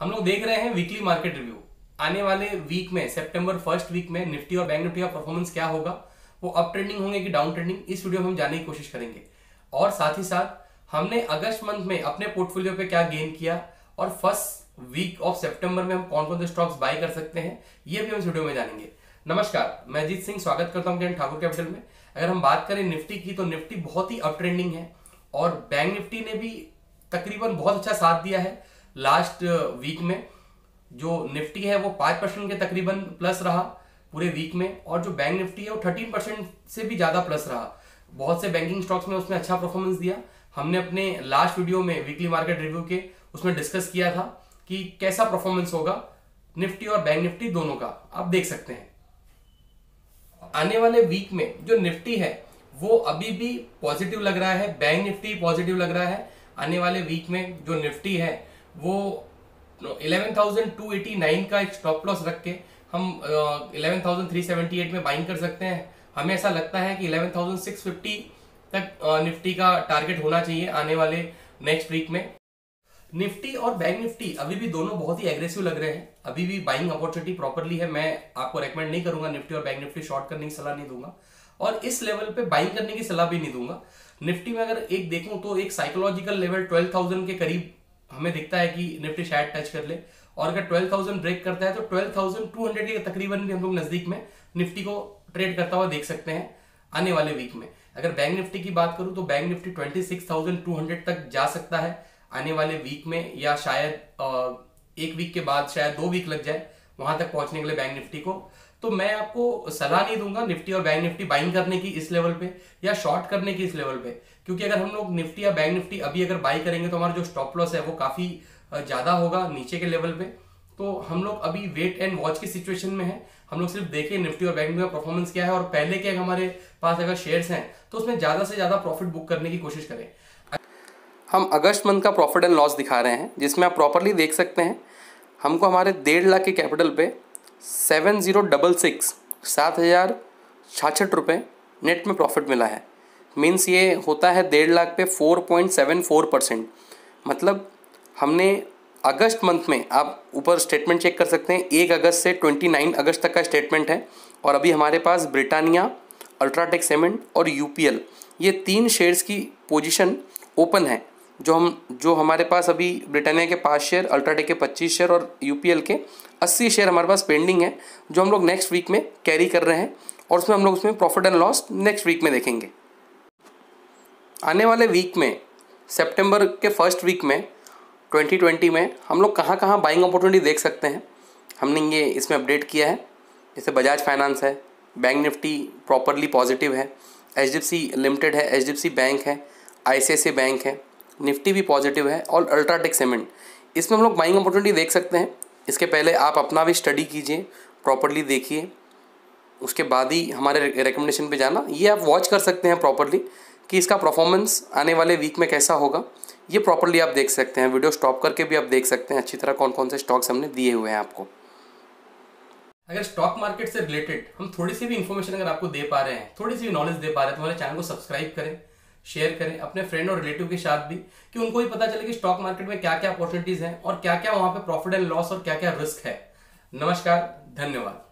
हम लोग देख रहे हैं वीकली मार्केट रिव्यू आने वाले वीक में सितंबर फ़र्स्ट वीक में निफ्टी और बैंक निफ्टी का परफॉर्मेंस क्या होगा, वो अप ट्रेंडिंग होंगे कि डाउन ट्रेंडिंग इस वीडियो में हम जानने की कोशिश करेंगे. और साथ ही साथ, हमने अगस्त मंथ में अपने पोर्टफोलियो पे क्या गेन किया और फ़र्स्ट वीक ऑफ़ सितंबर में हम कौन कौन से स्टॉक्स बाय कर सकते हैं, ये भी हम इस वीडियो में जानेंगे. नमस्कार, मैं अजीत सिंह, स्वागत करता हूँ ठाकुर कैपिटल में. अगर हम बात करें निफ्टी की तो निफ्टी बहुत ही अप ट्रेंडिंग है और बैंक निफ्टी ने भी तकरीबन बहुत अच्छा साथ दिया है. लास्ट वीक में, जो निफ्टी है वो पाँच परसेंट के तकरीबन प्लस रहा पूरे वीक में, और जो बैंक निफ्टी है वो थर्टीन परसेंट से भी ज़्यादा प्लस रहा। बहुत से बैंकिंग स्टॉक्स में उसने अच्छा परफॉर्मेंस दिया। हमने अपने लास्ट वीडियो में वीकली मार्केट रिव्यू के, उसमें डिस्कस किया था कि कैसा परफॉर्मेंस होगा निफ्टी और बैंक निफ्टी दोनों का। आप देख सकते हैं। आने वाले वीक में जो निफ्टी है, वो अभी भी पॉजिटिव लग रहा है बैंक निफ्टी पॉजिटिव लग रहा है। आने वाले वीक में जो निफ्टी है वो 11,289 का एक स्टॉप लॉस रख के हम uh, 11,378 में बाइंग कर सकते हैं। हमें ऐसा लगता है कि 11,650 तक निफ्टी का टारगेट होना चाहिए आने वाले नेक्स्ट वीक में। निफ्टी और बैंक निफ्टी अभी भी दोनों बहुत ही एग्रेसिव लग रहे हैं। अभी भी बाइंग अपॉर्चुनिटी प्रॉपरली है। मैं आपको रेकमेंड नहीं करूँगा निफ्टी और बैंक निफ्टी शॉर्ट करने की सलाह नहीं दूँगा। और इस लेवल पे बाइंग करने की सलाह भी नहीं दूँगा। निफ्टी में अगर एक देखूँ तो एक साइकोलॉजिकल लेवल ट्वेल्व थाउज़ेंड के करीब हमें दिखता है कि निफ्टी शायद टच कर ले। और अगर ट्वेल्व थाउज़ेंड ब्रेक करता है तो ट्वेल्व थाउज़ेंड टू हंड्रेड के तकरीबन भी हम लोग नज़दीक में निफ्टी को ट्रेड करता हुआ देख सकते हैं आने वाले वीक में। अगर बैंक निफ्टी की बात करूँ तो bank Nifty twenty six thousand two hundred तक जा सकता है आने वाले वीक में, या शायद एक वीक के बाद शायद दो वीक लग जाए, वहाँ तक पहुँचने के लिए बैंक निफ्टी को। तो मैं आपको सलाह नहीं दूँगा निफ्टी और बैंक निफ्टी बाइंग करने की इस लेवल पे या शॉर्ट करने की इस लेवल पे। क्योंकि अगर हम लोग निफ्टी या बैंक निफ्टी अभी अगर बाई करेंगे तो हमारा जो स्टॉप लॉस है वो काफ़ी ज़्यादा होगा नीचे के लेवल पे। तो हम लोग अभी वेट एंड वॉच की सिचुएशन में है। हम लोग सिर्फ़ देखें निफ्टी और बैंक का परफॉर्मेंस क्या है और पहले के हमारे पास अगर शेयर्स हैं तो उसमें ज़्यादा से ज़्यादा प्रॉफिट बुक करने की कोशिश करें। हम अगस्त मंथ का प्रॉफिट एंड लॉस दिखा रहे हैं, जिसमें आप प्रॉपरली देख सकते हैं। हमको हमारे डेढ़ लाख के कैपिटल पे सेवन ज़ीरो डबल सिक्स, सात हज़ार छाछठ रुपये नेट में प्रॉफिट मिला है। मीन्स ये होता है डेढ़ लाख पे four point seven four percent. मतलब हमने अगस्त मंथ में आप ऊपर स्टेटमेंट चेक कर सकते हैं, एक अगस्त से ट्वेंटी नाइन अगस्त तक का स्टेटमेंट है और अभी हमारे पास ब्रिटानिया, अल्ट्राटेक सीमेंट और यूपीएल, ये तीन शेयर्स की पोजीशन ओपन है। जो हम, जो हमारे पास अभी ब्रिटानिया के पाँच शेयर अल्ट्राटेक के पच्चीस शेयर और यूपीएल के अस्सी शेयर हमारे पास पेंडिंग है, जो हम लोग नेक्स्ट वीक में कैरी कर रहे हैं और उसमें हम लोग उसमें profit and loss next week में देखेंगे। आने वाले वीक में सितंबर के फ़र्स्ट वीक में 2020 में हम लोग कहाँ कहाँ बाइंग अपॉर्चुनिटी देख सकते हैं। हमने ये इसमें अपडेट किया है, जैसे बजाज फाइनेंस है बैंक निफ्टी प्रॉपरली पॉजिटिव है एचडीएफसी लिमिटेड है एचडीएफसी बैंक है आई बैंक है। निफ्टी भी पॉजिटिव है और अल्ट्राटेक सीमेंट इसमें हम लोग बाइंग अपॉर्चुनिटी देख सकते हैं। इसके पहले आप अपना भी स्टडी कीजिए प्रॉपरली देखिए। उसके बाद ही हमारे रिकमेंडेशन पे जाना। ये आप वॉच कर सकते हैं प्रॉपरली कि इसका परफॉर्मेंस आने वाले वीक में कैसा होगा। ये प्रॉपरली आप देख सकते हैं। वीडियो स्टॉप करके भी आप देख सकते हैं अच्छी तरह कौन कौन से स्टॉक्स हमने दिए हुए हैं आपको। अगर स्टॉक मार्केट से रिलेटेड हम थोड़ी सी भी इन्फॉर्मेशन अगर आपको दे पा रहे हैं, थोड़ी सी नॉलेज दे पा रहे हैं तो हमारे चैनल को सब्सक्राइब करें। शेयर करें, अपने फ्रेंड और रिलेटिव के साथ भी, कि उनको भी पता चले कि स्टॉक मार्केट में क्या क्या अपॉर्चुनिटीज़ हैं और क्या क्या वहाँ पे प्रॉफिट एंड लॉस और क्या क्या रिस्क है। नमस्कार, धन्यवाद।